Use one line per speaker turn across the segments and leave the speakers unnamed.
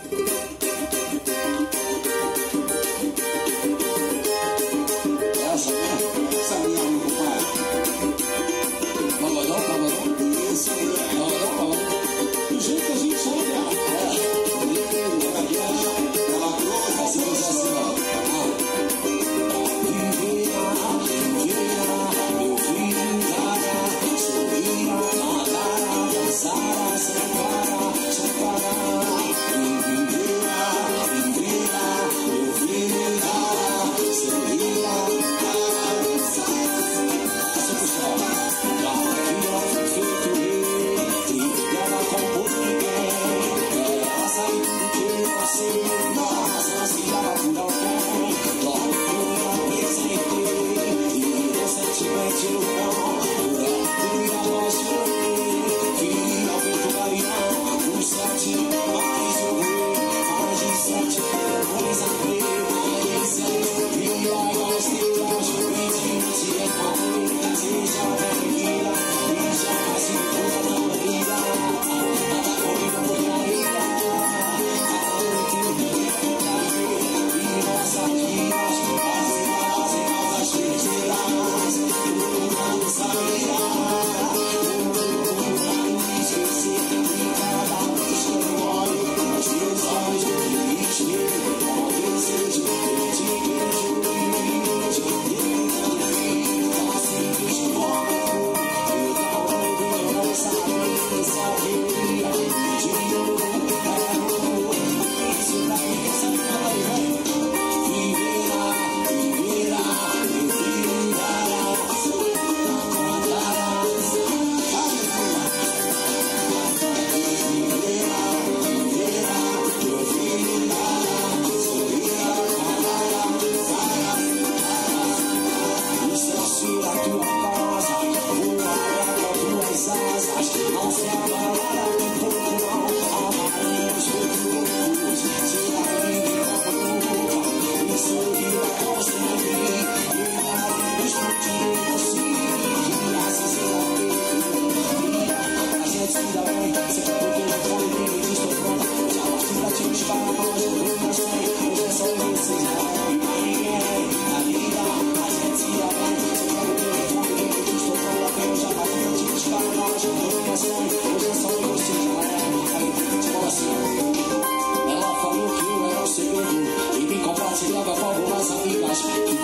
Música Sorry. te leva para voar amigas.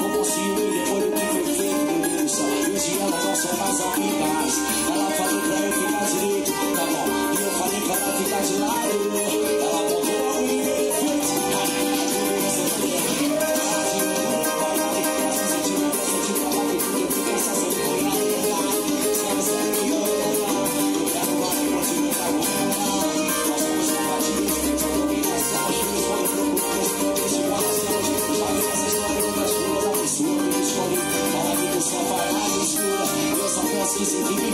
que you.